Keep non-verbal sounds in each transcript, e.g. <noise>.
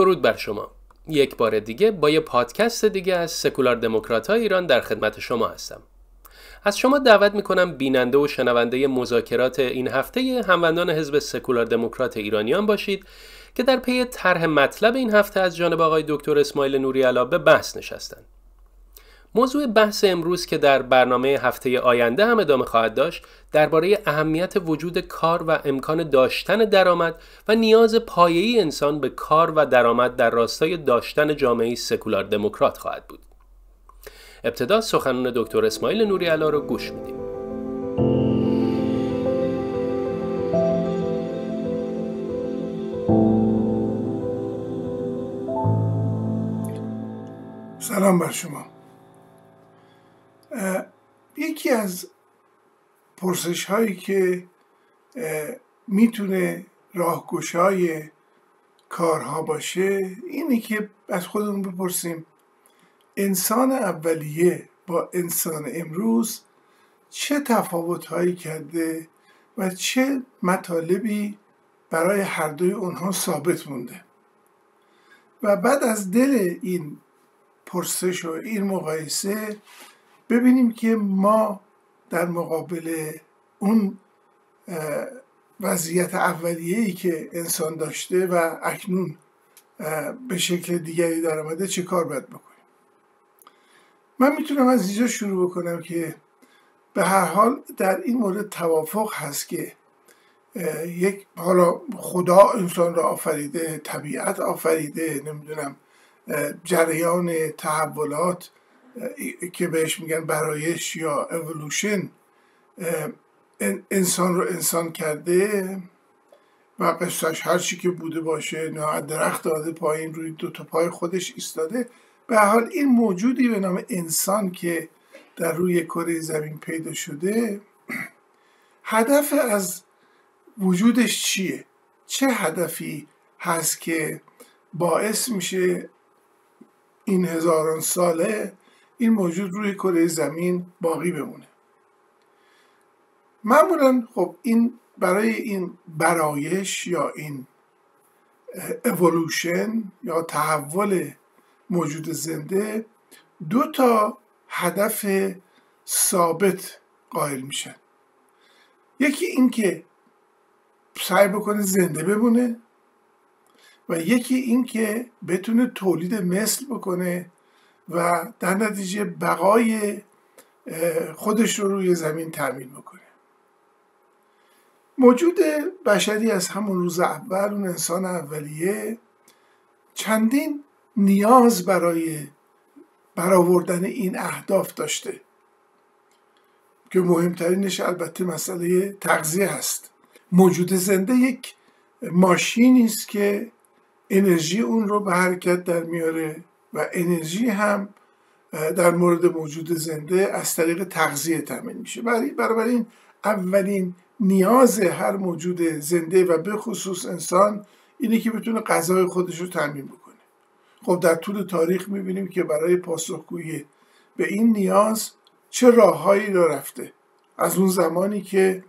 درود بر شما. یک بار دیگه با یه پادکست دیگه از سکولار دموکرات ایران در خدمت شما هستم. از شما دعوت می‌کنم بیننده و شنونده مذاکرات این هفته هموندان حزب سکولار دموکرات ایرانیان باشید که در پی طرح مطلب این هفته از جانب آقای دکتر اسماعیل نوری علا به بحث نشستند موضوع بحث امروز که در برنامه هفته آینده هم ادامه خواهد داشت درباره اهمیت وجود کار و امکان داشتن درآمد و نیاز پایه‌ای انسان به کار و درآمد در راستای داشتن جامعه سکولار دموکرات خواهد بود. ابتدا سخنان دکتر اسماعیل نوری علا رو گوش میدیم. سلام بر شما یکی از پرسش هایی که می‌تونه راهگشای کارها باشه اینه که از خودمون بپرسیم. انسان اولیه با انسان امروز چه تفاوت هایی کرده و چه مطالبی برای هر دوی اونها ثابت مونده؟ و بعد از دل این پرسش و این مقایسه ببینیم که ما در مقابل اون وضعیت اولیه‌ای که انسان داشته و اکنون به شکل دیگری در آمده چه کار باید بکنیم؟ من می‌تونم از اینجا شروع بکنم که به هر حال در این مورد توافق هست که یک حالا خدا انسان را آفریده طبیعت آفریده نمی‌دونم جریان تحولات که بهش میگن برایش یا اولوشن انسان رو انسان کرده و قصهش هر چی که بوده باشه نه درخت داده پایین روی دو تا پای خودش ایستاده. به حال این موجودی به نام انسان که در روی کره زمین پیدا شده هدف از وجودش چیه؟ چه هدفی هست که باعث میشه این هزاران ساله این موجود روی کره زمین باقی بمونه. معمولا خب این برای این برایش یا این اولوشن یا تحول موجود زنده دو تا هدف ثابت قائل میشن. یکی این که سعی بکنه زنده بمونه و یکی این که بتونه تولید مثل بکنه و در نتیجه بقای خودش رو روی زمین تأمین بکنه. موجود بشری از همون روز اول اون انسان اولیه چندین نیاز برای برآوردن این اهداف داشته. که مهمترینش البته مسئله تغذیه هست. موجود زنده یک ماشینی است که انرژی اون رو به حرکت در میاره. و انرژی هم در مورد موجود زنده از طریق تغذیه تامین میشه. برای این اولین نیاز هر موجود زنده و به خصوص انسان اینه که بتونه غذای خودش رو تامین بکنه. خب در طول تاریخ می‌بینیم که برای پاسخگویی به این نیاز چه راههایی را رفته. از اون زمانی که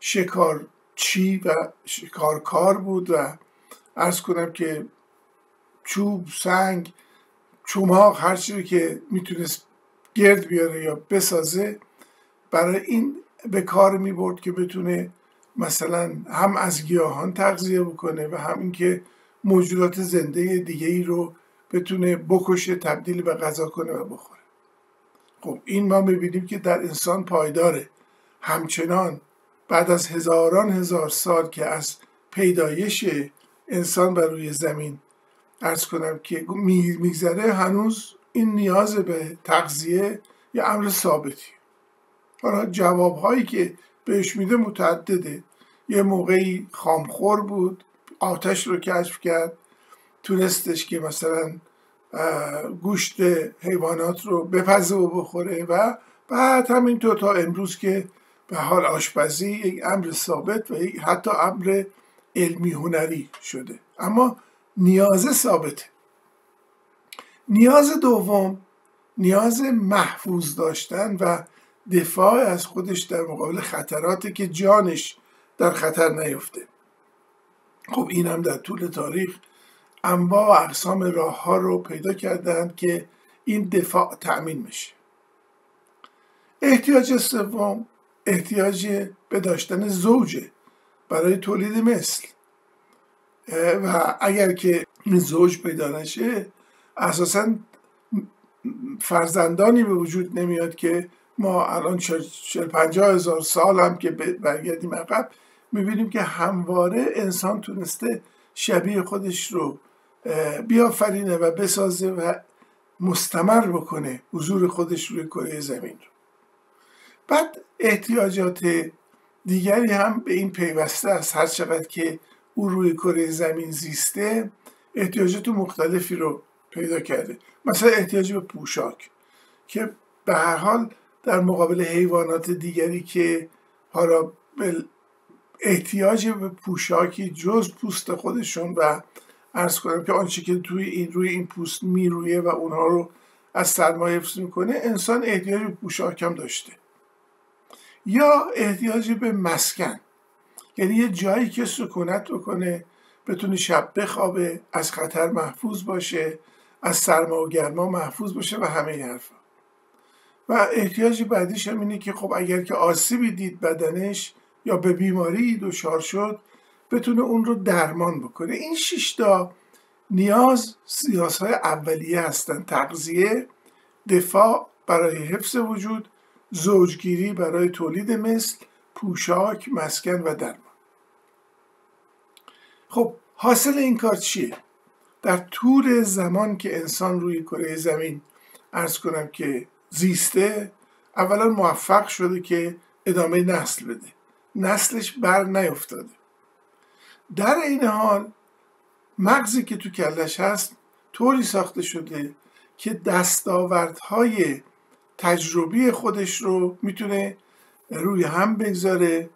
شکار چی و شکارکار بود و ارز کنم که چوب سنگ چوماق هر چیزی که می‌تونست گرد بیاره یا بسازه برای این به کار می برد که بتونه مثلا هم از گیاهان تغذیه بکنه و هم اینکه موجودات زنده دیگه ای رو بتونه بکشه تبدیل به غذا کنه و بخوره. خب این ما می‌بینیم که در انسان پایداره. همچنان بعد از هزاران هزار سال که از پیدایش انسان بر روی زمین ارز کنم که میگذره هنوز این نیاز به تغذیه یه امر ثابتی. حالا جواب هایی که بهش میده متعدده. یه موقعی خامخور بود آتش رو کشف کرد تونستش که مثلا گوشت حیوانات رو بپزه و بخوره و بعد همینطور تا امروز که به حال آشپزی یک امر ثابت و حتی امر علمی هنری شده. اما نیاز ثابته. نیاز دوم نیاز محفوظ داشتن و دفاع از خودش در مقابل خطراتی که جانش در خطر نیفته خب این هم در طول تاریخ انواع و اقسام راه ها رو پیدا کردند که این دفاع تأمین میشه. احتیاج سوم احتیاج به داشتن زوجه برای تولید مثل. و اگر که زوج پیدا نشه اساسا فرزندانی به وجود نمیاد که ما الان چل پنجاه هزار سال هم که برگردیم عقب می‌بینیم که همواره انسان تونسته شبیه خودش رو بیافرینه و بسازه و مستمر بکنه حضور خودش روی کره زمین رو. بعد احتیاجات دیگری هم به این پیوسته است هر چقدر که او روی کره زمین زیسته احتیاجات مختلفی رو پیدا کرده. مثلا احتیاج به پوشاک که به هر حال در مقابل حیوانات دیگری که حالا احتیاج به پوشاکی جز پوست خودشون و ارز کنم که آنچه که توی این روی این پوست میرویه و اونها رو از سرمایه حفظ می‌کنه انسان احتیاج به پوشاک هم داشته. یا احتیاج به مسکن. یعنی یه جایی که سکونت بکنه بتونه شب بخوابه از خطر محفوظ باشه از سرما و گرما محفوظ باشه و همه این حرفا. و احتیاج بعدیش هم اینه که خب اگر که آسیبی دید بدنش یا به بیماری دچار شد بتونه اون رو درمان بکنه. این شیشتا نیاز سیاس های اولیه هستن. تغذیه دفاع برای حفظ وجود زوجگیری برای تولید مثل پوشاک مسکن و درمان. خب حاصل این کار چیه؟ در طول زمان که انسان روی کره زمین ارز کنم که زیسته اولا موفق شده که ادامه نسل بده. نسلش بر نیفتاده. در این حال مغزی که تو کلش هست طوری ساخته شده که دستاوردهای تجربی خودش رو می‌تونه روی هم بگذاره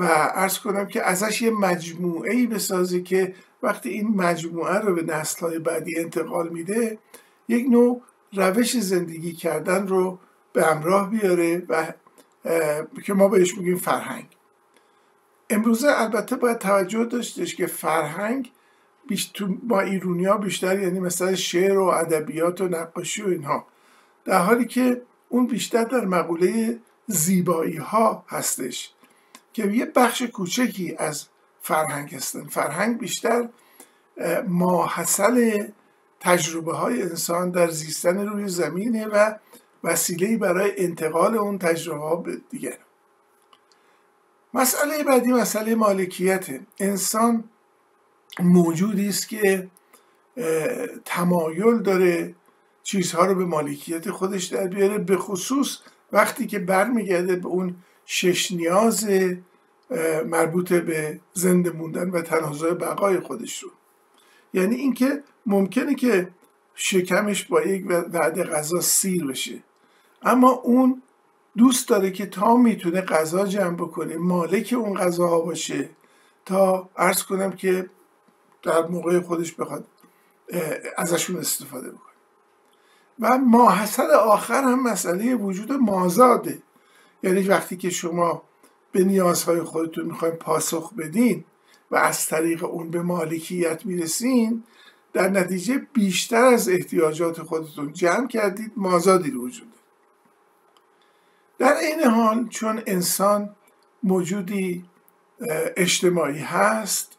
و ارز کنم که ازش یه مجموعه ای بسازه که وقتی این مجموعه رو به نسل های بعدی انتقال میده یک نوع روش زندگی کردن رو به همراه بیاره و که ما بهش میگیم فرهنگ. امروزه البته باید توجه داشتش که فرهنگ تو ما ایرونیا بیشتر یعنی مثلا شعر و ادبیات و نقاشی و اینها در حالی که اون بیشتر در مقوله زیبایی ها هستش. که یه بخش کوچکی از فرهنگ هستن فرهنگ بیشتر ماحصل تجربه های انسان در زیستن روی زمینه و وسیله برای انتقال اون تجربه ها به دیگر مسئله بعدی مسئله مالکیت. انسان موجودی است که تمایل داره چیزها رو به مالکیت خودش در بیاره به خصوص وقتی که برمیگرده به اون شش نیاز مربوط به زنده موندن و تنازع بقای خودش رو. یعنی اینکه ممکنه که شکمش با یک وعده غذا سیر بشه. اما اون دوست داره که تا می‌تونه غذا جمع بکنه مالک اون غذاها باشه. تا ارز کنم که در موقع خودش بخواد ازشون استفاده بکنه. و ماحصل آخر هم مسئله وجود مازاده. یعنی وقتی که شما به نیازهای خودتون می‌خواین پاسخ بدین و از طریق اون به مالکیت می‌رسین در نتیجه بیشتر از احتیاجات خودتون جمع کردید مازادی رو وجوده در این حال چون انسان موجودی اجتماعی هست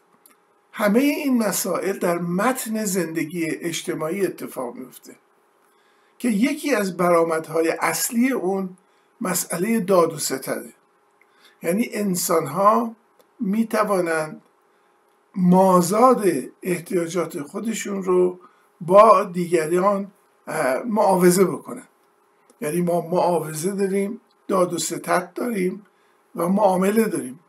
همه این مسائل در متن زندگی اجتماعی اتفاق میفته که یکی از برآمدهای اصلی اون مسئله داد و ستده. یعنی انسان ها می توانند مازاد احتیاجات خودشون رو با دیگران معاوضه بکنن. یعنی ما معاوضه داریم داد و ستت داریم و معامله داریم.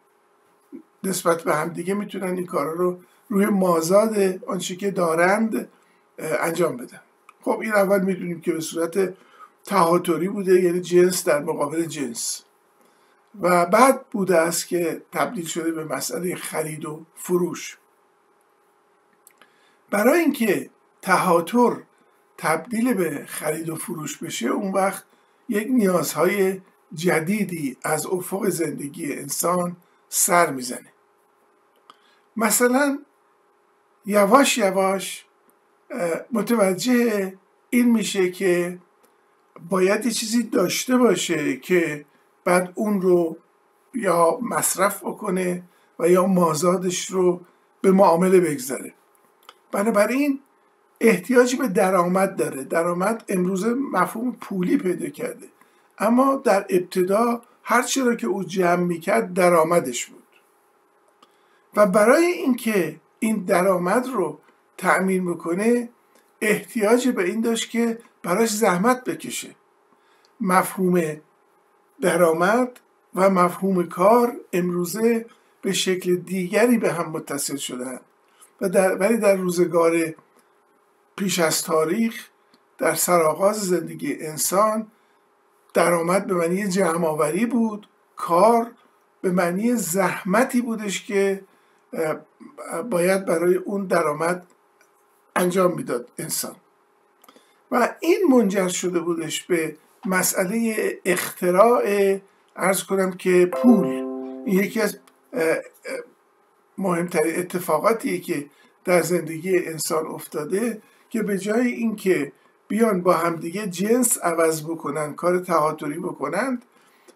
نسبت به همدیگه می‌تونن این کارا رو روی مازاد آنچه که دارند انجام بدن. خب این اول می‌دونیم که به صورت تهاتری بوده یعنی جنس در مقابل جنس. و بعد بوده است که تبدیل شده به مسئله خرید و فروش. برای اینکه تهاتر تبدیل به خرید و فروش بشه اون وقت یک نیازهای جدیدی از افق زندگی انسان سر می‌زنه. مثلا یواش یواش متوجه این میشه که باید یه چیزی داشته باشه که بعد اون رو یا مصرف بکنه و یا مازادش رو به معامله بگذاره. بنابراین احتیاجی به درآمد داره. درآمد امروز مفهوم پولی پیدا کرده. اما در ابتدا هر را که او جمع می‌کرد درآمدش بود. و برای اینکه این درآمد رو تأمین بکنه احتیاج به این داشت که براش زحمت بکشه. مفهوم درآمد و مفهوم کار امروزه به شکل دیگری به هم متصل شدن و در ولی در روزگار پیش از تاریخ در سرآغاز زندگی انسان درآمد به معنی جمع بود کار به معنی زحمتی بودش که باید برای اون درآمد انجام می‌داد انسان. و این منجر شده بودش به مسئله اختراع ارز کنم که پول. یکی از مهمترین اتفاقاتیه که در زندگی انسان افتاده که به جای اینکه بیان با همدیگه جنس عوض بکنن کار تهاتری بکنند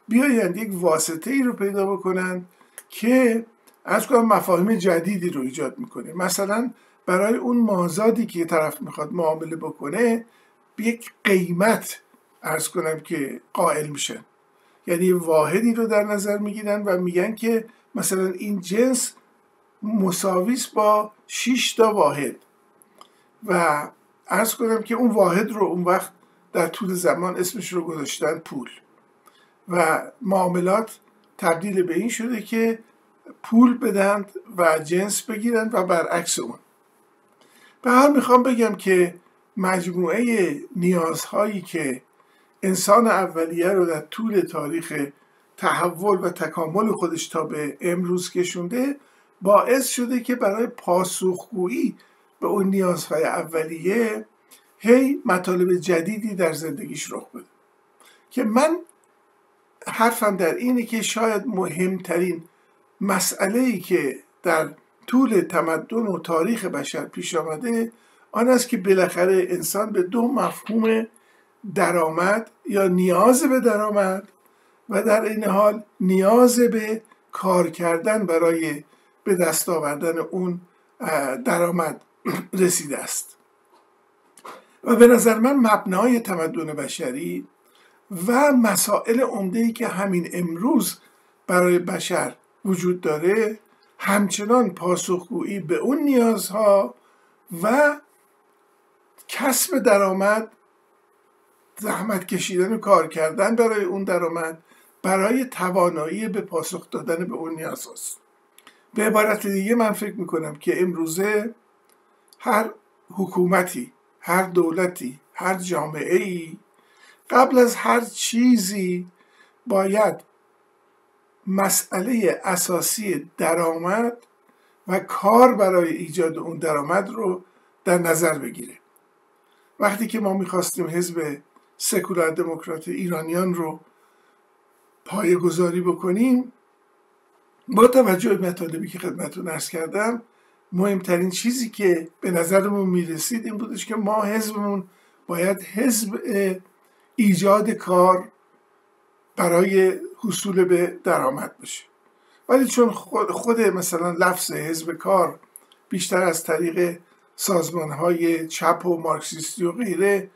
بیایند یک واسطه ای رو پیدا بکنند که از کنم مفاهیم جدیدی رو ایجاد می‌کنه. مثلا برای اون مازادی که طرف می‌خواد معامله بکنه یک قیمت ارز کنم که قائل میشن یعنی واحدی رو در نظر می‌گیرن و میگن که مثلا این جنس مساویس با 6 تا واحد. و ارز کنم که اون واحد رو اون وقت در طول زمان اسمش رو گذاشتن پول. و معاملات تبدیل به این شده که پول بدند و جنس بگیرند و برعکس اون. به حال می‌خوام بگم که مجموعه نیازهایی که انسان اولیه رو در طول تاریخ تحول و تکامل خودش تا به امروز کشونده باعث شده که برای پاسخگویی به اون نیازهای اولیه هی مطالب جدیدی در زندگیش رخ بده. که من حرفم در اینه که شاید مهمترین مسئله ای که در طول تمدن و تاریخ بشر پیش آمده آن است که بالاخره انسان به دو مفهوم درآمد یا نیاز به درآمد و در این حال نیاز به کار کردن برای به دست آوردن اون درآمد <clears throat> رسیده است. و به نظر من مبنای تمدن بشری و مسائل عمده که همین امروز برای بشر وجود داره همچنان پاسخگویی به اون نیازها و کسب درآمد زحمت کشیدن و کار کردن برای اون درآمد برای توانایی به پاسخ دادن به اون نیاز هست. به عبارت دیگه من فکر می‌کنم که امروزه هر حکومتی هر دولتی هر جامعه ای قبل از هر چیزی باید مسئله اساسی درآمد و کار برای ایجاد اون درآمد رو در نظر بگیره وقتی که ما می‌خواستیم حزب سکولار دموکرات ایرانیان رو پایه گذاری بکنیم با توجه به مطالبی که خدمتتون ارز کردم مهمترین چیزی که به نظرمون می‌رسید این بودش که ما حزبمون باید حزب ایجاد کار برای حصول به درآمد باشه. ولی چون خود, مثلا لفظ حزب کار بیشتر از طریق سازمان های چپ و مارکسیستی و غیره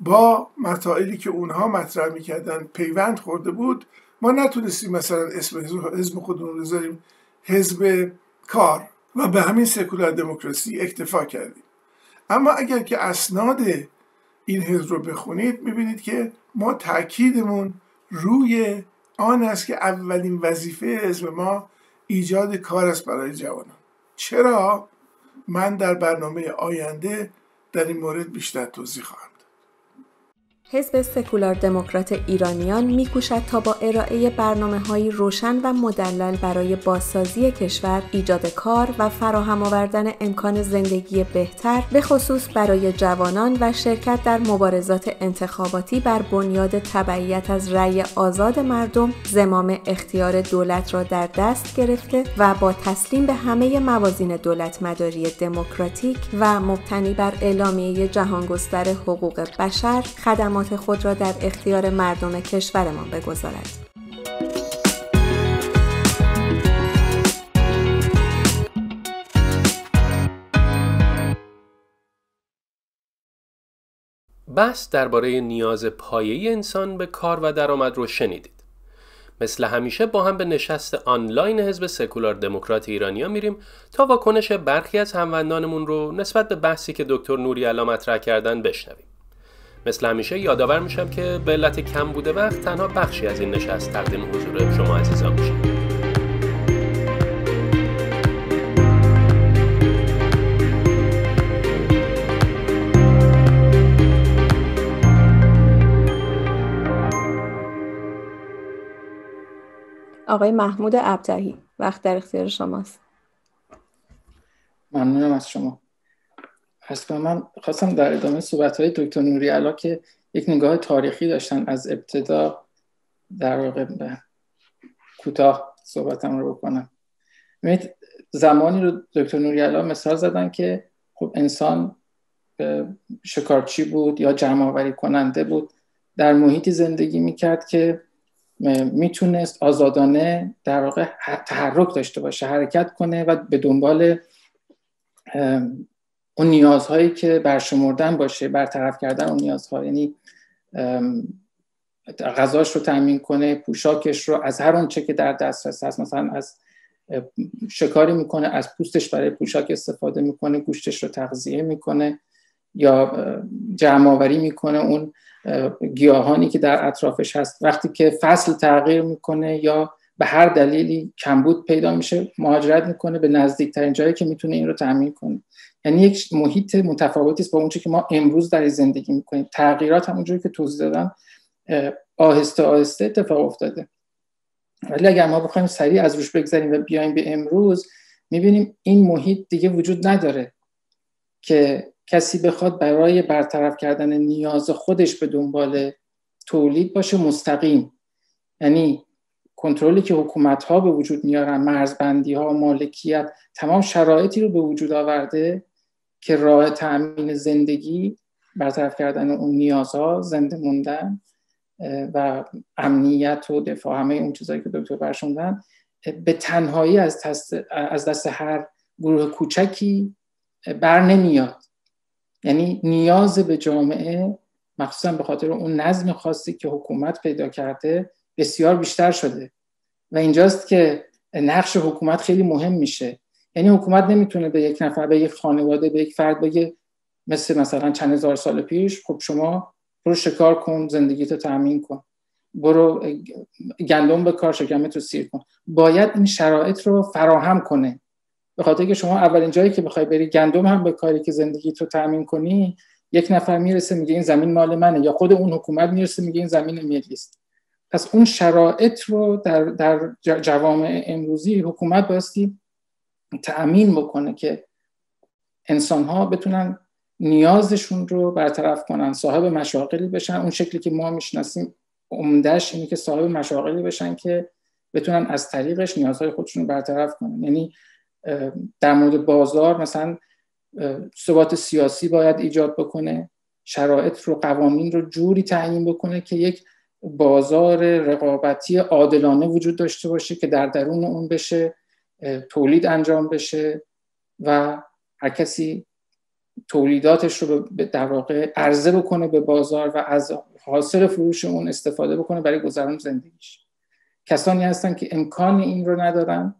با مسائلی که اونها مطرح می‌کردن پیوند خورده بود ما نتونستیم مثلا اسم حزب خودمون رو بذاریم حزب کار و به همین سکولار دموکراسی اکتفا کردیم. اما اگر که اسناد این حزب رو بخونید می‌بینید که ما تاکیدمون روی آن است که اولین وظیفه حزب ما ایجاد کار است برای جوانان. چرا؟ من در برنامه آینده در این مورد بیشتر توضیح خواهم. حزب سکولار دموکرات ایرانیان میکوشد تا با ارائه برنامه های روشن و مدلل برای بازسازی کشور ایجاد کار و فراهم آوردن امکان زندگی بهتر به خصوص برای جوانان و شرکت در مبارزات انتخاباتی بر بنیاد تبعیت از رأی آزاد مردم زمام اختیار دولت را در دست گرفته و با تسلیم به همه موازین دولت مداری دموکراتیک و مبتنی بر اعلامیه جهانگستر حقوق بشر خدمات خود را در اختیار مردم کشورمان بگذارد. بحث درباره نیاز پایه انسان به کار و درآمد رو شنیدید. مثل همیشه با هم به نشست آنلاین حزب سکولار دموکرات ایرانیا میریم تا واکنش برخی از هموندانمون رو نسبت به بحثی که دکتر نوری علا مطرح کردن بشنویم. مثل همیشه یادآور میشم که به علت کم بوده وقت تنها بخشی از این نشست تقدیم حضور شما عزیزان میشه. آقای محمود ابتهی وقت در اختیار شماست. ممنونم از شما. پس من خواستم در ادامه صحبت های دکتر نوری علا که یک نگاه تاریخی داشتن از ابتدا در واقع کوتاه صحبتم رو بکنم. زمانی رو دکتر نوری علا مثال زدن که خب انسان شکارچی بود یا جمع کننده بود. در محیطی زندگی می‌کرد که می‌تونست آزادانه در واقع تحرک داشته باشه حرکت کنه و به دنبال اون نیازهایی که برشمردن باشه برطرف کردن اون نیازها. یعنی غذاش رو تامین کنه پوشاکش رو از هر چه که در دسترس هست. مثلا از شکاری می‌کنه از پوستش برای پوشاک استفاده می‌کنه گوشتش رو تغذیه می‌کنه یا جمع آوری می‌کنه. اون گیاهانی که در اطرافش هست. وقتی که فصل تغییر می‌کنه یا به هر دلیلی کمبود پیدا میشه مهاجرت می‌کنه به نزدیکترین جایی که می‌تونه این رو تامین کنه. یعنی یک محیط متفاوتی است با اونچه که ما امروز در زندگی می‌کنیم. تغییرات همونجوری که توضیح دادم آهسته آهسته اتفاق افتاده. ولی اگر ما بخوایم سریع از روش بگذاریم و بیایم به امروز می‌بینیم این محیط دیگه وجود نداره که کسی بخواد برای برطرف کردن نیاز خودش به دنبال تولید باشه مستقیم. یعنی کنترلی که حکومت ها به وجود میارن مرزبندی ها مالکیت تمام شرایطی رو به وجود آورده که راه تأمین زندگی برطرف کردن اون نیازها زنده موندن و امنیت و دفاع همه اون چیزهایی که دکتر برشوندن به تنهایی از, از دست هر گروه کوچکی بر نمیاد. یعنی نیاز به جامعه مخصوصا به خاطر اون نظم خاصی که حکومت پیدا کرده بسیار بیشتر شده. و اینجاست که نقش حکومت خیلی مهم میشه. یعنی حکومت نمی‌تونه به یک نفر به یک خانواده به یک فرد بگه مثل مثلا چند هزار سال پیش خب شما برو شکار کن زندگیتو تامین کن. برو گندم به کار تو سیر کن. باید این شرایط رو فراهم کنه. به خاطر که شما اولین جایی که بخوای بری گندم هم به کاری که زندگی تو تامین کنی یک نفر می‌رسه میگه این زمین مال منه یا خود اون حکومت می‌رسه میگه این زمین ملی است پس اون شرایط رو در, در جوامع امروزی حکومت بایستی تأمین بکنه که انسان ها بتونن نیازشون رو برطرف کنن صاحب مشاغلی بشن. اون شکلی که ما می‌شناسیم عمدهش اینه که صاحب مشاغلی بشن که بتونن از طریقش نیازهای خودشون رو برطرف کنن. یعنی در مورد بازار مثلا ثبات سیاسی باید ایجاد بکنه شرایط رو قوانین رو جوری تعیین بکنه که یک بازار رقابتی عادلانه وجود داشته باشه که در درون اون بشه. تولید انجام بشه و هر کسی تولیداتش رو در واقع عرضه بکنه به بازار و از حاصل فروش اون استفاده بکنه برای گذران زندگیش. کسانی هستن که امکان این رو ندارن.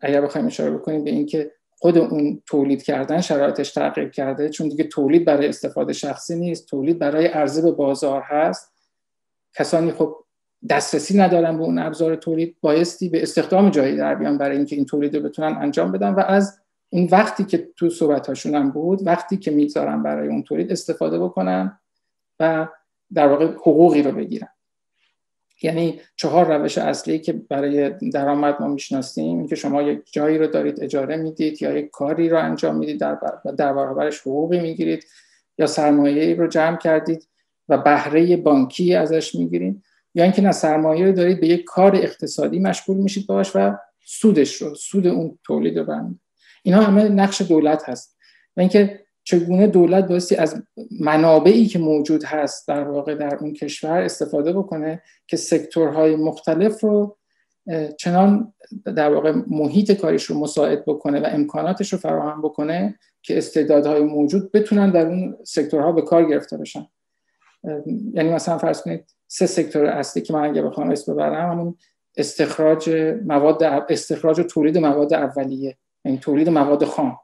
اگر بخوایم اشاره بکنیم به اینکه خود اون تولید کردن شرایطش تغییر کرده چون دیگه تولید برای استفاده شخصی نیست تولید برای عرضه به بازار هست. کسانی خب دسترسی ندارن به اون ابزار تولید بایستی به استخدام جایی در بیان برای اینکه این تولید رو بتونن انجام بدن. و از این وقتی که تو صحبت هم بود وقتی که می‌ذارن برای اون تولید استفاده بکنن و در واقع حقوقی رو بگیرن. یعنی چهار روش اصلی که برای درآمد ما می‌شناسیم اینکه شما یک جایی رو دارید اجاره می‌دید یا یک کاری رو انجام می‌دید در, در برابرش حقوقی می‌گیرید یا سرمایه رو جمع کردید و بهره بانکی ازش می‌گیرید. یا اینکه نه سرمایه رو دارید به یک کار اقتصادی مشغول میشید باش و سودش رو سود اون تولید رو برمید اینا همه نقش دولت هست. و اینکه چگونه دولت بایستی از منابعی که موجود هست در واقع در اون کشور استفاده بکنه که سکتورهای مختلف رو چنان در واقع محیط کاریش رو مساعد بکنه و امکاناتش رو فراهم بکنه که استعدادهای موجود بتونن در اون سکتورها به کار گرفته بشن. یعنی مثلا فرض کنید سه سکتور اصلی که من اگه بخوام اسم ببرم همون استخراج مواد استخراج و تولید مواد اولیه یعنی تولید مواد خام.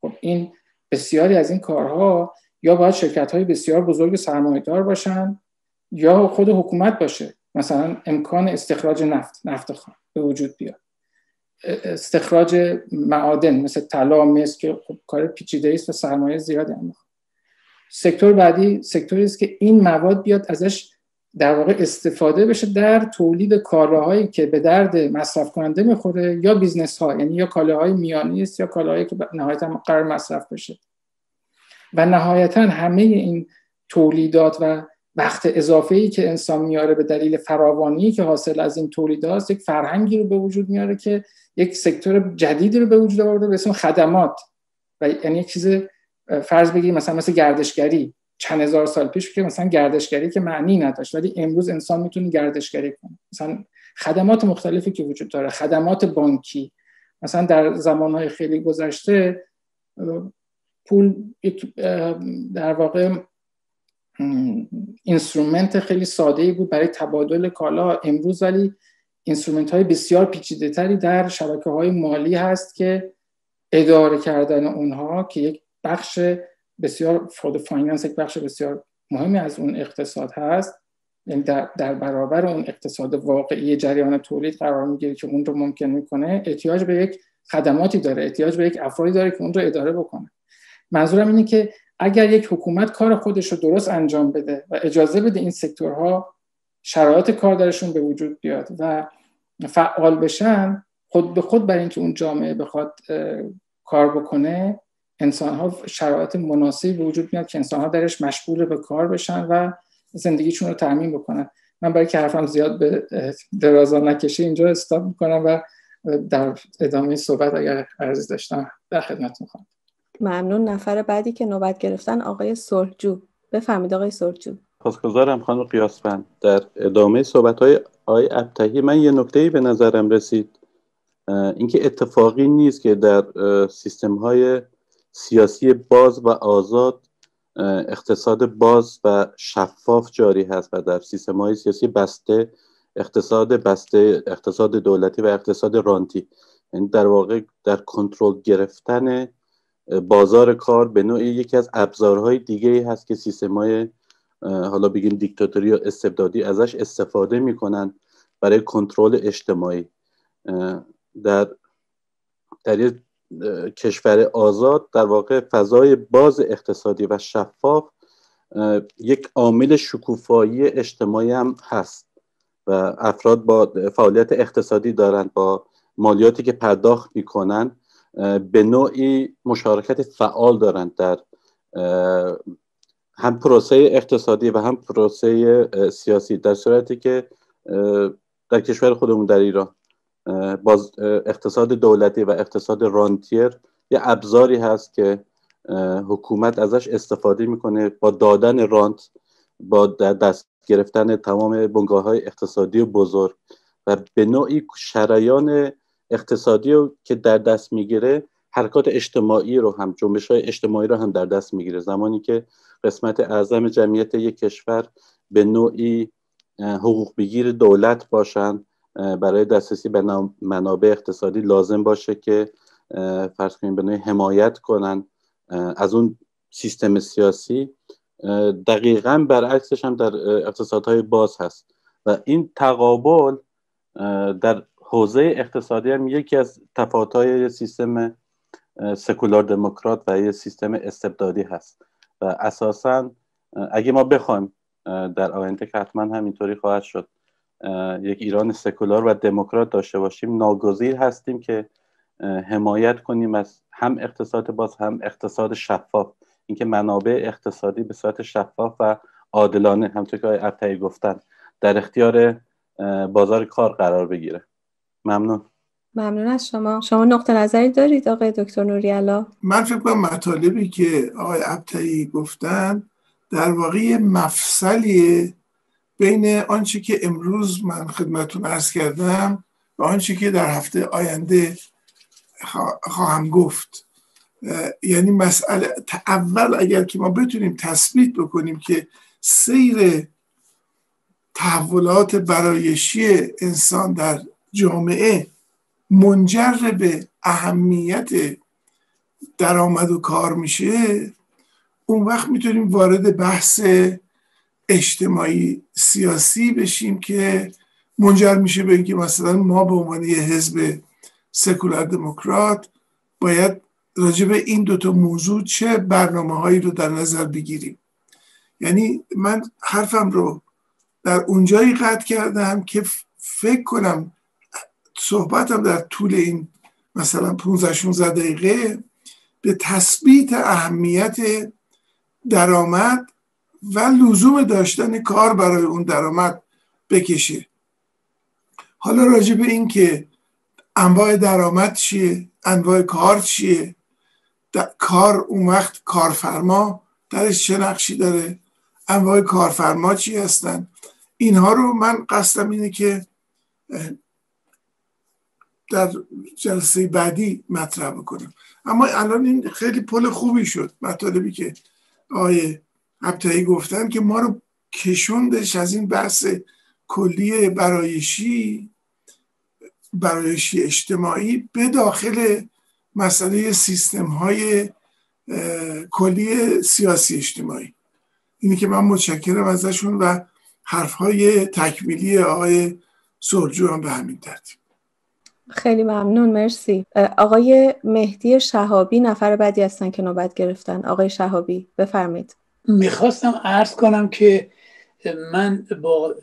خب این بسیاری از این کارها یا باید شرکت های بسیار بزرگ سرمایه دار باشن یا خود حکومت باشه. مثلا امکان استخراج نفت نفت خام به وجود بیاد. استخراج معادن مثل طلا مس که خب کار پیچیده است و سرمایه زیادی هم سکتور بعدی سکتوری است که این مواد بیاد ازش در واقع استفاده بشه در تولید کالاهایی که به درد مصرف کننده می‌خوره یا business ها یعنی یا کالاهای میانی است یا کالاهایی که نهایتا قراره مصرف بشه. و نهایتا همه این تولیدات و وقت اضافه ای که انسان میاره به دلیل فراوانی که حاصل از این تولیدات یک فرهنگی رو به وجود میاره که یک sector جدیدی رو به وجود آورده به اسم خدمات. و یعنی یک چیز فرض بگیریم مثلا مثل گردشگری. چند هزار سال پیش که مثلا گردشگری که معنی نداشت ولی امروز انسان می‌تونه گردشگری کنه. مثلا خدمات مختلفی که وجود داره خدمات بانکی. مثلا در زمانهای خیلی گذشته پول در واقع instrument خیلی ساده ای بود برای تبادل کالا. امروز ولی instrument های بسیار پیچیده تری در شبکه های مالی هست که اداره کردن اونها که یک بخش بسیار خود finance یک بخش بسیار مهمی از اون اقتصاد هست. یعنی در, در برابر اون اقتصاد واقعی جریان تولید قرار می‌گیره که اون رو ممکن می‌کنه احتیاج به یک خدماتی داره احتیاج به یک افرادی داره که اون رو اداره بکنه. منظورم اینه که اگر یک حکومت کار خودش رو درست انجام بده و اجازه بده این sector ها شرایط کار درشون به وجود بیاد و فعال بشن خود به خود برای اینکه اون جامعه بخواد کار بکنه انسان ها شرایط مناسبی به وجود میاد که انسان ها درش مشغول به کار بشن و زندگیشون رو تعمین بکنن. من برای که حرفم زیاد به درازا نکشه اینجا استاپ می‌کنم و در ادامه صحبت اگر عرض داشتم در خدمت می‌خوام. ممنون. نفر بعدی که نوبت گرفتن آقای سرجو بفهمید آقای سرجو پاسگزارم خانم قیاسفند در ادامه صحبت های آقای ابتهی من یه نکته به نظرم رسید. اینکه اتفاقی نیست که در سیستم های سیاسی باز و آزاد اقتصاد باز و شفاف جاری هست و در سیستم های سیاسی بسته اقتصاد بسته اقتصاد دولتی و اقتصاد رانتی. یعنی در واقع در کنترل گرفتن بازار کار به نوعی یکی از ابزارهای دیگه ای هست که سیستم های حالا بگیم دیکتاتوری و استبدادی ازش استفاده می‌کنن برای کنترل اجتماعی. در در کشور آزاد در واقع فضای باز اقتصادی و شفاف یک عامل شکوفایی اجتماعی هم هست و افراد با فعالیت اقتصادی دارند با مالیاتی که پرداخت می‌کنن به نوعی مشارکت فعال دارند در هم پروسه اقتصادی و هم پروسه سیاسی در صورتی که در کشور خودمون در ایران. باز اقتصاد دولتی و اقتصاد رانتیر یه ابزاری هست که حکومت ازش استفاده می‌کنه با دادن رانت با دست گرفتن تمام بنگاه های اقتصادی بزرگ و به نوعی شریان اقتصادی رو که در دست می‌گیره حرکات اجتماعی رو هم جنبش های اجتماعی رو هم در دست می‌گیره. زمانی که قسمت اعظم جمعیت یک کشور به نوعی حقوق بگیر دولت باشن برای دسترسی به منابع اقتصادی لازم باشه که فرض کنیم به نوعی حمایت کنن. از اون سیستم سیاسی دقیقا برعکسش هم در اقتصادهای باز هست. و این تقابل در حوزه اقتصادی هم یکی از تفاوت‌های سیستم سکولار دموکرات و یه سیستم استبدادی هست. و اساسا اگه ما بخوایم در آینده که حتما همینطوری خواهد شد یک ایران سکولار و دموکرات داشته باشیم. ناگزیر هستیم که حمایت کنیم از هم اقتصاد باز هم اقتصاد شفاف. اینکه منابع اقتصادی به صورت شفاف و عادلانه همطور که آقای گفتن در اختیار بازار کار قرار بگیره. ممنون. ممنون از شما. شما نقطه نظری دارید آقای دکتر نوریالا من فکر کنم مطالبی که آقای ابتایی گفتن در واقع مفصلی بین آنچه که امروز من خدمتون ارز کردم و آنچه که در هفته آینده خواهم گفت. یعنی مسئله اول اگر که ما بتونیم تثبیت بکنیم که سیر تحولات برایشی انسان در جامعه منجر به اهمیت درآمد و کار میشه اون وقت می‌تونیم وارد بحث اجتماعی سیاسی بشیم که منجر میشه به اینکه مثلا ما به عنوان یه حزب سکولار دموکرات باید راجع به این دوتا موضوع چه برنامه هایی رو در نظر بگیریم. یعنی من حرفم رو در اونجایی قطع کردم که فکر کنم صحبتم در طول این مثلا 15 16 دقیقه به تثبیت اهمیت درآمد و لزوم داشتن کار برای اون درآمد بکشه. حالا راجع به این که انواع درآمد چیه انواع کار چیه کار اون وقت کارفرما درش چه نقشی داره انواع کارفرما چی هستن؟ اینها رو من قصدم اینه که در جلسه بعدی مطرح بکنم. اما الان این خیلی پل خوبی شد مطالبی که آقای ابتهی گفتن که ما رو کشوندش از این بحث کلی برایشی برایشی اجتماعی به داخل مسئله سیستم های کلی سیاسی اجتماعی. اینی که من متشکرم ازشون و حرف های تکمیلی آقای سرجو هم به همین ترتیب. خیلی ممنون مرسی. آقای مهدی شهابی نفر بعدی هستن که نوبت گرفتن. آقای شهابی بفرمایید. می‌خواستم عرض کنم که من با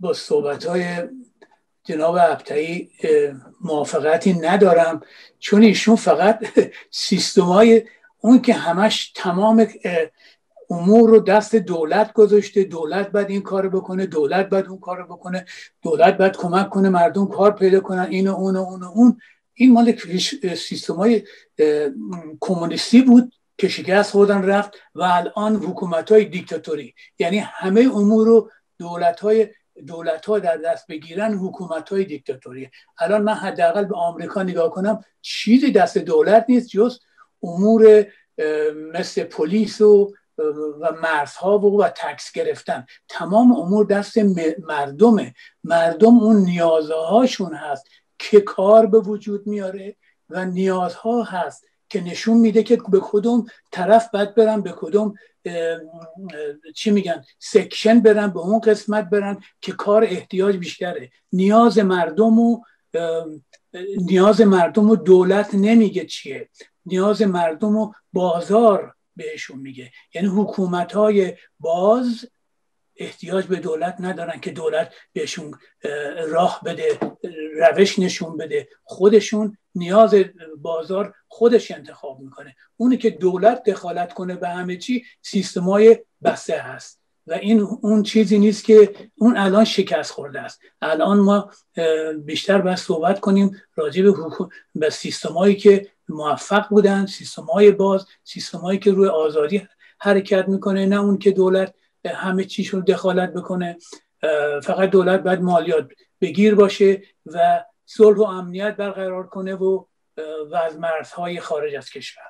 با صحبت های جناب ابتعی موافقتی ندارم چون ایشون فقط <laughs> سیستم های اون که همش تمام امور رو دست دولت گذاشته دولت باید این کار بکنه دولت باید اون کار بکنه دولت باید کمک کنه مردم کار پیدا کنن این و اون اون اون. این مال سیستم های کمونیستی بود. که شکست خوردن رفت و الان حکومت های دیکتاتوری. یعنی همه امور رو دولت های دولت ها در دست بگیرن حکومت های دیکتاتوری. الان من حداقل به آمریکا نگاه کنم چیزی دست دولت نیست جز امور مثل پلیس و و مرزها و, و تکس گرفتن. تمام امور دست مردمه. مردم اون نیازهاشون هست که کار به وجود میاره و نیازها هست. که نشون میده که به کدوم طرف باید برن به کدوم چی میگن سکشن برن به اون قسمت برن که کار احتیاج بیشتره. نیاز مردم و نیاز مردم و دولت نمیگه چیه. نیاز مردم و بازار بهشون میگه. یعنی حکومت های باز احتیاج به دولت ندارن که دولت بهشون راه بده روش نشون بده. خودشون نیاز بازار خودش انتخاب می‌کنه. اونی که دولت دخالت کنه به همه چی سیستمای بسته هست. و این اون چیزی نیست که اون الان شکست خورده است. الان ما بیشتر باید صحبت کنیم راجع به, به سیستمایی که موفق بودن سیستم های باز سیستم هایی که روی آزادی حرکت می‌کنه. نه اون که دولت همه چیشون دخالت بکنه فقط دولت باید مالیات بگیر باشه و صلح و امنیت برقرار کنه و, و از مرزهای خارج از کشور.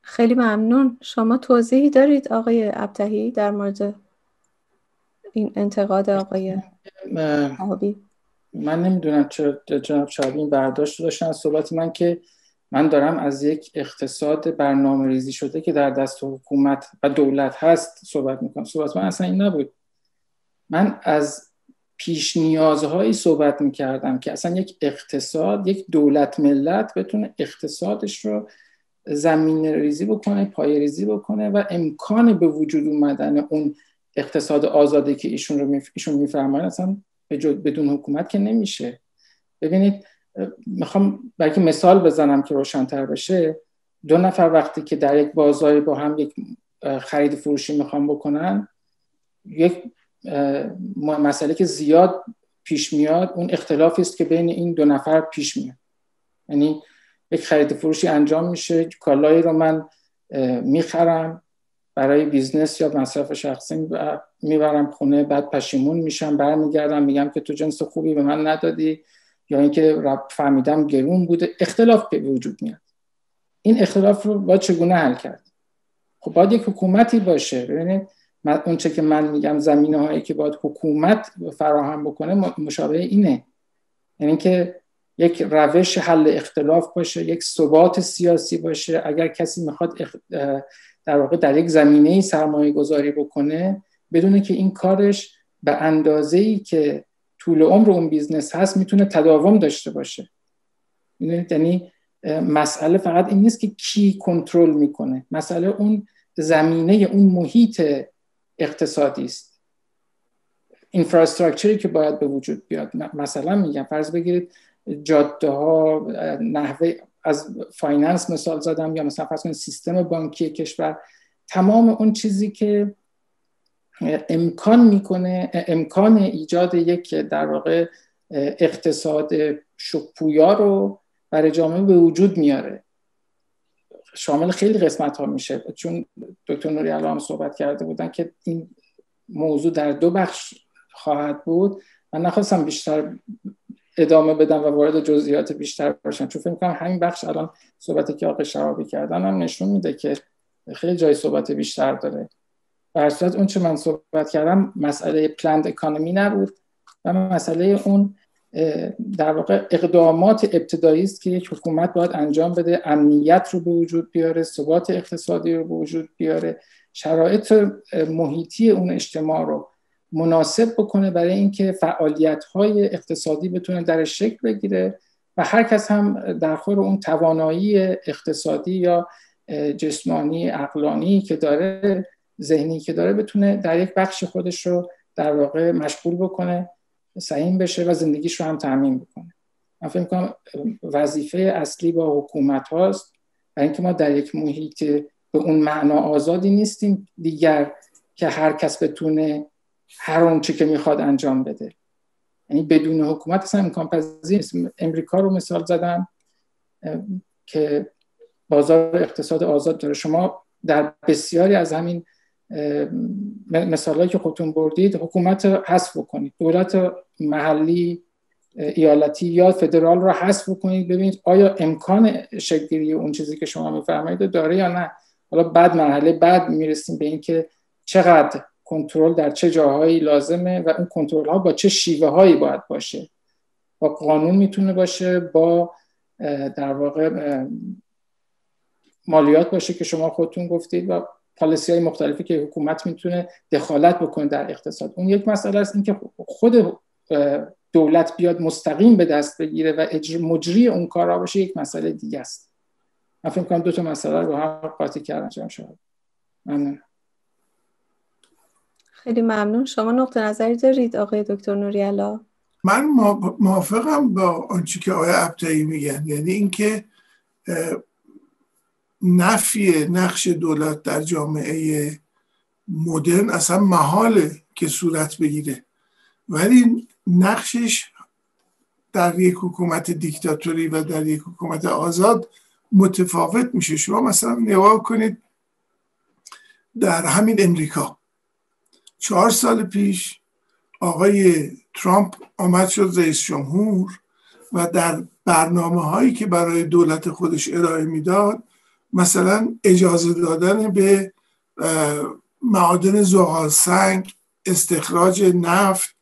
خیلی ممنون. شما توضیحی دارید آقای ابتهی در مورد این انتقاد آقای من نمی‌دونم چرا جناب شعبی این برداشت داشتن صحبت من که من دارم از یک اقتصاد برنامه ریزی شده که در دست حکومت و دولت هست صحبت می‌کنم. صحبت من اصلا این نبود. من از پیش نیازهایی صحبت می‌کردم که اصلا یک اقتصاد یک دولت ملت بتونه اقتصادش رو زمین ریزی بکنه پای ریزی بکنه و امکان به وجود اومدن اون اقتصاد آزادی که ایشون رو ایشون میفرمایند اصلا بدون حکومت که نمیشه. ببینید می‌خوام برای مثال بزنم که روشنتر بشه دو نفر وقتی که در یک بازاری با هم یک خرید فروشی می‌خوان بکنن یک مسئله که زیاد پیش میاد اون اختلافی است که بین این دو نفر پیش میاد. یعنی یک خرید فروشی انجام میشه کالایی رو من می‌خرم برای business یا مصرف شخصی می‌برم خونه بعد پشیمون میشم برمیگردم میگم که تو جنس خوبی به من ندادی. یا اینکه فهمیدم گرون بوده اختلاف به وجود میاد. این اختلاف رو باید چگونه حل کرد؟ خب باید یک حکومتی باشه. ببینید من اونچه که من میگم زمینه هایی که باید حکومت فراهم بکنه مشابه اینه. یعنی که یک روش حل اختلاف باشه یک ثبات سیاسی باشه. اگر کسی می‌خواد در واقع در یک زمینه سرمایه گذاری بکنه بدونه که این کارش به اندازه ای که طول عمر اون business هست می‌تونه تداوم داشته باشه. یعنی مسئله فقط این نیست که کی کنترل می‌کنه. مسئله اون زمینه اون محیط اقتصادی است. infrastructure ی که باید به وجود بیاد. مثلا میگم فرض بگیرید جاده ها نحوه از finance مثال زدم یا مثلا فرض کنید سیستم بانکی کشور تمام اون چیزی که امکان می‌کنه امکان ایجاد یک در واقع اقتصاد شکویا رو برای جامعه به وجود میاره. شامل خیلی قسمت ها میشه. چون دکتر نوری هم صحبت کرده بودن که این موضوع در دو بخش خواهد بود. من نخواستم بیشتر ادامه بدم و وارد جزئیات بیشتر باشم. چون فکر کنم همین بخش الان صحبتی که آقای شرابی کردن هم نشون میده که خیلی جای صحبت بیشتر داره. در صورت اون چه من صحبت کردم مسئله پلند اکانومی نبود و مسئله اون در واقع اقدامات ابتدایی است که یک حکومت باید انجام بده امنیت رو به وجود بیاره ثبات اقتصادی رو به وجود بیاره شرایط محیطی اون اجتماع رو مناسب بکنه برای اینکه فعالیت های اقتصادی بتونه در شکل بگیره و هر کس هم در خور اون توانایی اقتصادی یا جسمانی عقلانی که داره ذهنی که داره بتونه در یک بخش خودش رو در واقع مشغول بکنه سعیم بشه و زندگیش رو هم تعمین بکنه. من فکر کنم وظیفه اصلی با حکومت هاست و اینکه ما در یک محیط به اون معنا آزادی نیستیم دیگر که هر کس بتونه هر اون چی که می‌خواد انجام بده. یعنی بدون حکومت اصلا امکان پذیر نیست. امریکا رو مثال زدم که بازار اقتصاد آزاد داره. شما در بسیاری از همین مثالهایی که خودتون بردید حکومت حذف بکنید. دولت محلی ایالتی یا فدرال رو حذف بکنید. ببینید آیا امکان شکلگیری اون چیزی که شما میفرمایید داره یا نه. حالا بعد مرحله بعد می‌رسیم به اینکه چقدر کنترل در چه جاهایی لازمه و اون کنترل ها با چه شیوه هایی باید باشه. با قانون می‌تونه باشه با در واقع مالیات باشه که شما خودتون گفتید و پالیسی های مختلفی که حکومت می‌تونه دخالت بکنه در اقتصاد. اون یک مسئله است اینکه خود دولت بیاد مستقیم به دست بگیره و مجری اون کار را باشه یک مسئله دیگه است. من فکر کنم دو تا مسئله رو هم قاطی کردم شما ممنون. خیلی ممنون. شما نقطه نظری دارید آقای دکتر نوریالا؟ من موافقم با آنچه که آقای ابتایی میگن. یعنی اینکه نفی نقش دولت در جامعه مدرن اصلا محاله که صورت بگیره. ولی نقشش در یک حکومت دیکتاتوری و در یک حکومت آزاد متفاوت میشه. شما مثلا نگاه کنید در همین امریکا. چهار سال پیش آقای ترامپ آمد شد رئیس جمهور و در برنامه هایی که برای دولت خودش ارائه می‌داد مثلا اجازه دادن به معادن زغال سنگ استخراج نفت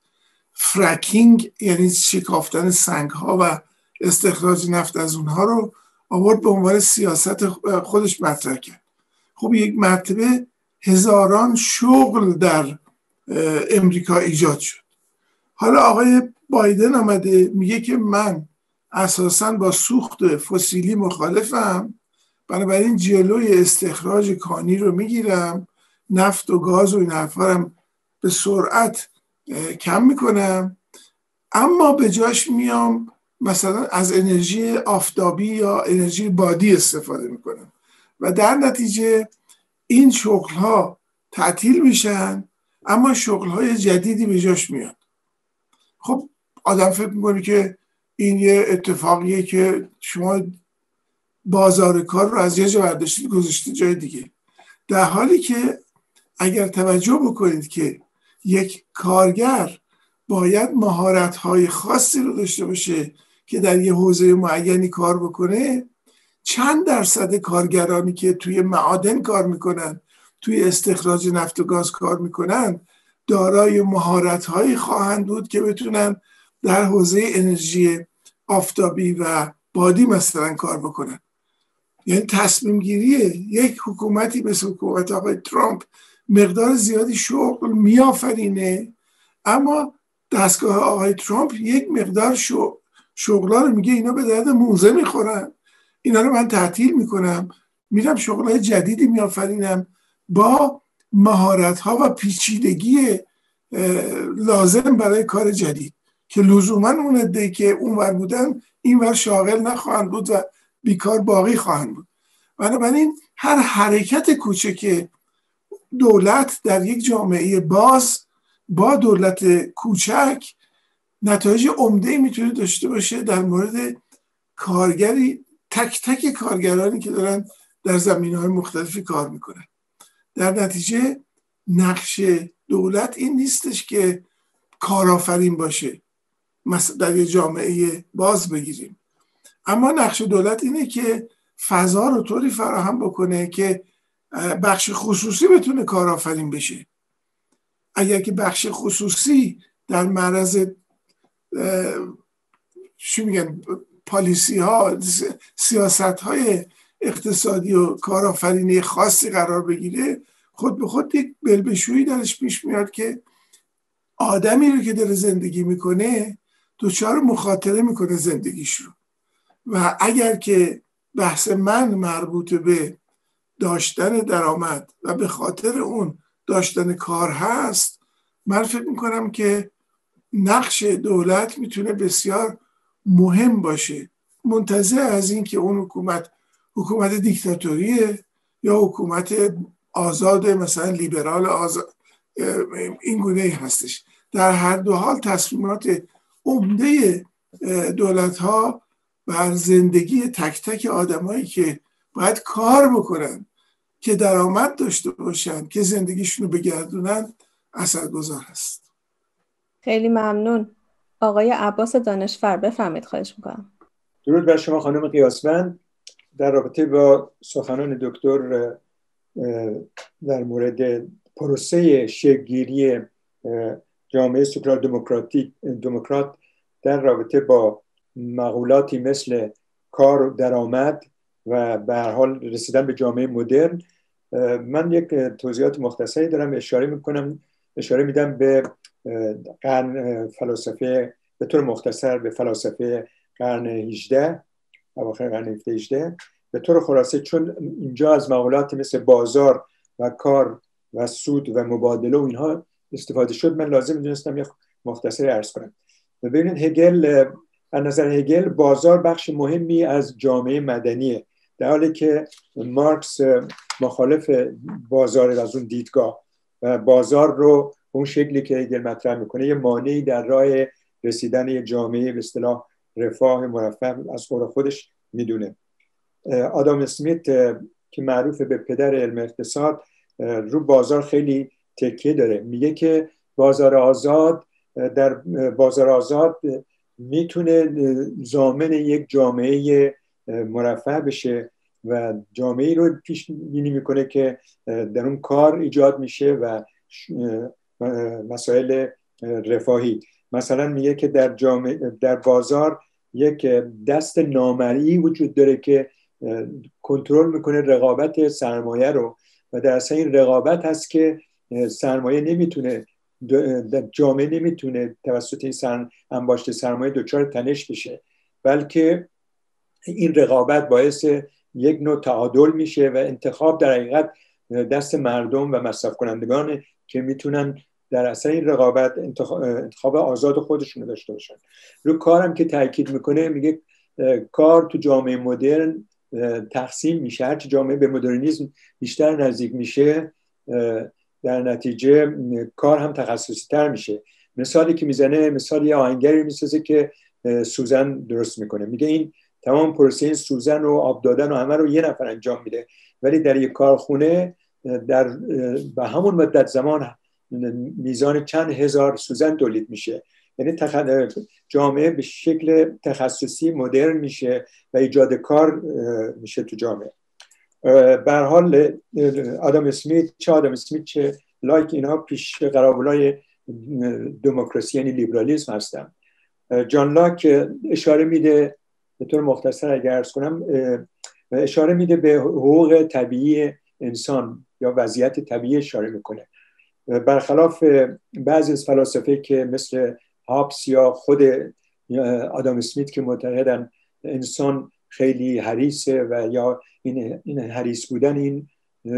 فرکینگ یعنی شکافتن سنگ ها و استخراج نفت از اونها رو آورد به عنوان سیاست خودش مطرح کرد. خب یک مرتبه هزاران شغل در امریکا ایجاد شد. حالا آقای بایدن آمده میگه که من اساسا با سوخت فسیلی مخالفم. بنابراین جلوی استخراج کانی رو می‌گیرم نفت و گاز و این حرفا به سرعت کم می‌کنم. اما به جاش میام مثلا از انرژی آفتابی یا انرژی بادی استفاده می‌کنم. و در نتیجه این شغل ها تعطیل میشن اما شغل های جدیدی به جاش میاد. خب آدم فکر می‌کنه که این یه اتفاقیه که شما بازار کار رو از یه جا برداشتید گذاشتید جای دیگه. در حالی که اگر توجه بکنید که یک کارگر باید مهارت های خاصی رو داشته باشه که در یه حوزه معینی کار بکنه چند درصد کارگرانی که توی معادن کار می‌کنن توی استخراج نفت و گاز کار می‌کنن دارای مهارت هایی خواهند بود که بتونن در حوزه انرژی آفتابی و بادی مثلا کار بکنن. یعنی تصمیم گیریه. یک حکومتی مثل حکومت آقای ترامپ مقدار زیادی شغل میآفرینه اما دستگاه آقای ترامپ یک مقدار شغلا رو میگه اینا به درد موزه می‌خورن. اینا رو من تعطیل می‌کنم. میرم شغلای جدیدی میآفرینم با مهارت ها و پیچیدگی لازم برای کار جدید. که لزوما اون عده که اونور بودن اینور شاغل نخواهند بود و بیکار باقی خواهند بود. بنابراین هر حرکت کوچک دولت در یک جامعه باز با دولت کوچک نتایج عمده می‌تونه داشته باشه در مورد کارگری تک تک کارگرانی که دارن در زمین های مختلفی کار می‌کنن. در نتیجه نقش دولت این نیستش که کارآفرین باشه در یه جامعه باز بگیریم. اما نقش دولت اینه که فضا رو طوری فراهم بکنه که بخش خصوصی بتونه کارآفرین بشه. اگر که بخش خصوصی در معرض چی میگن پالیسی ها سیاست های اقتصادی و کارآفرینی خاصی قرار بگیره خود به خود یک بلبشویی درش پیش میاد که آدمی رو که داره زندگی می‌کنه دچار مخاطره می‌کنه زندگیش رو. و اگر که بحث من مربوط به داشتن درآمد و به خاطر اون داشتن کار هست من فکر می‌کنم که نقش دولت می‌تونه بسیار مهم باشه. منتظر از این که اون حکومت حکومت دیکتاتوریه یا حکومت آزاد مثلا لیبرال آزاد این گونه هستش. در هر دو حال تصمیمات عمده دولت ها بر زندگی تک تک آدمایی که باید کار بکنن که درآمد داشته باشن که زندگیشون رو بگردونن اثرگذار هست. خیلی ممنون. آقای عباس دانشفر بفهمید خواهش می‌کنم. درود بر شما خانم قیاسمند. در رابطه با سخنان دکتر در مورد پروسه شگیری جامعه سکولار دموکراتیک دموکرات در رابطه با مقولاتی مثل کار درآمد و به هر حال رسیدن به جامعه مدرن من یک توضیحات مختصری دارم اشاره می‌کنم اشاره میدم به قرن فلسفه به طور مختصر به فلاسفه قرن 18 اواخر قرن 18 به طور خلاصه چون اینجا از مقولاتی مثل بازار و کار و سود و مبادله و اینها استفاده شد من لازم می‌دونستم یه مختصری ارز کنم. ببینید هگل از نظر هگل بازار بخش مهمی از جامعه مدنیه. در حالی که مارکس مخالف بازار از اون دیدگاه بازار رو اون شکلی که هگل مطرح می‌کنه یه مانعی در راه رسیدن یه جامعه به اصطلاح رفاه مرفه از خود خودش می‌دونه. آدام اسمیت که معروف به پدر علم اقتصاد رو بازار خیلی تکیه داره. میگه که بازار آزاد در بازار آزاد می‌تونه زامن یک جامعه مرفه بشه و جامعه رو پیش بینی می‌کنه که در اون کار ایجاد میشه و مسائل رفاهی. مثلا میگه که در جامعه در بازار یک دست نامرئی وجود داره که کنترل می‌کنه رقابت سرمایه رو و در اصل این رقابت هست که سرمایه نمی‌تونه جامعه نمی‌تونه توسط این سر انباشت سرمایه دچار تنش بشه. بلکه این رقابت باعث یک نوع تعادل میشه و انتخاب در حقیقت دست مردم و مصرف کنندگان که می‌تونن در اثر این رقابت انتخاب آزاد خودشون داشته باشن. رو کارم که تاکید می‌کنه میگه کار تو جامعه مدرن تقسیم میشه. هرچی جامعه به مدرنیزم بیشتر نزدیک میشه در نتیجه کار هم تخصصی تر میشه. مثالی که می‌زنه مثال یه آهنگری می‌سازه که سوزن درست می‌کنه. میگه این تمام پروسه این سوزن و آب دادن و همه رو یه نفر انجام میده. ولی در یک کارخونه در به همون مدت زمان میزان چند هزار سوزن تولید میشه. یعنی جامعه به شکل تخصصی مدرن میشه و ایجاد کار میشه تو جامعه. بر حال آدم اسمیت چه؟ آدم اسمیت چه؟ لایک اینها پیش قرابلای دموکراسی یعنی لیبرالیسم هستن. جان لاک اشاره میده به طور مختصر اگر ارز کنم اشاره میده به حقوق طبیعی انسان یا وضعیت طبیعی اشاره می‌کنه. برخلاف بعضی از فلاسفه که مثل هابس یا خود آدم اسمیت که معتقدن انسان خیلی حریصه و یا این, این حریص بودن این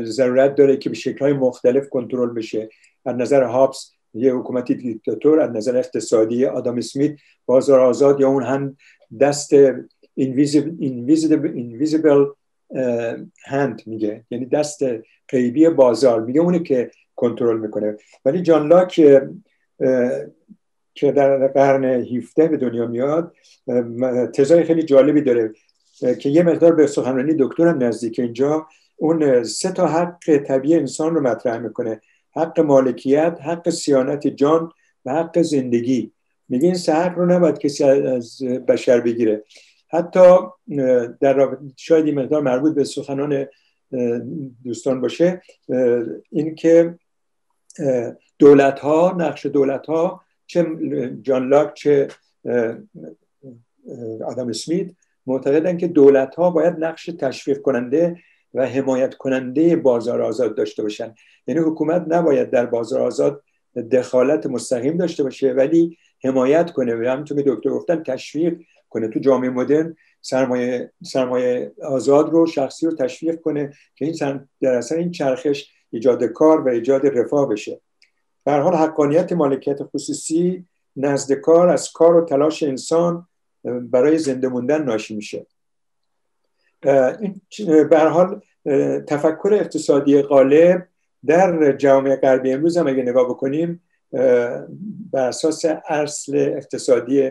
ضرورت داره که به شکلهای مختلف کنترل بشه. از نظر هابس یه حکومتی دیکتاتور از نظر اقتصادی آدم اسمیت بازار آزاد یا اون هم دست invisible, هند میگه. یعنی دست قیبی بازار میگه اونه که کنترل می‌کنه. ولی جان لاک که در قرن 17 به دنیا میاد تزای خیلی جالبی داره. که یه مقدار به سخنرانی دکترم نزدیک اینجا اون سه تا حق طبیعی انسان رو مطرح می‌کنه. حق مالکیت حق سیانت جان و حق زندگی. میگه این سه حق رو نباید کسی از بشر بگیره. حتی در شاید این مقدار مربوط به سخنان دوستان باشه. اینکه دولت ها نقش دولت ها چه جان لاک چه آدم اسمیت معتقدن که دولت ها باید نقش تشویق کننده و حمایت کننده بازار آزاد داشته باشن. یعنی حکومت نباید در بازار آزاد دخالت مستقیم داشته باشه ولی حمایت کنه. و همونطور که دکتر گفتن تشویق کنه. تو جامعه مدرن سرمایه, سرمایه آزاد رو شخصی رو تشویق کنه که این در اصل این چرخش ایجاد کار و ایجاد رفاه بشه. در حال حقانیت مالکیت خصوصی نزد کار از کار و تلاش انسان برای زنده موندن ناشی میشه. به حال تفکر اقتصادی غالب در جامعه غربی امروز هم اگه نگاه بکنیم بر اساس اصل اقتصادی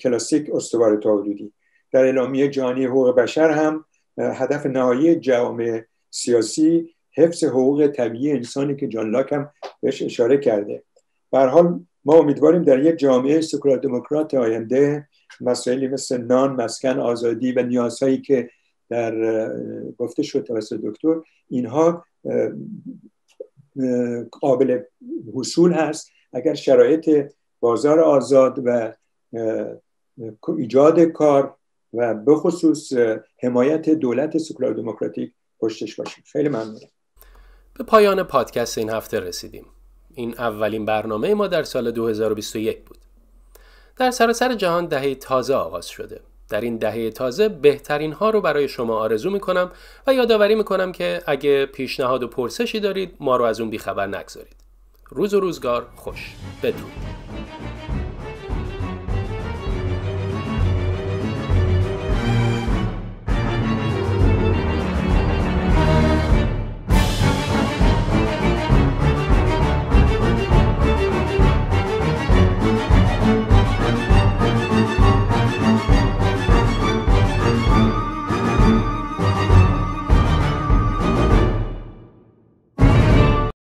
کلاسیک استوار حدودی در اعلامیه جهانی حقوق بشر هم هدف نهایی جامعه سیاسی حفظ حقوق طبیعی انسانی که جان لاک هم بهش اشاره کرده. به حال ما امیدواریم در یک جامعه سکولار دموکرات آینده مسائلی مثل نان مسکن آزادی و نیازهایی که در گفته شد توسط دکتر اینها قابل حصول هست. اگر شرایط بازار آزاد و ایجاد کار و به خصوص حمایت دولت سکولار دموکراتیک پشتش باشیم. خیلی ممنونم. به پایان پادکست این هفته رسیدیم. این اولین برنامه ما در سال 2021 بود. در سراسر جهان دهه تازه آغاز شده. در این دهه تازه بهترین ها رو برای شما آرزو می کنم و یادآوری می کنم که اگه پیشنهاد و پرسشی دارید ما رو از اون بیخبر نگذارید. روز و روزگار خوش. بدرود.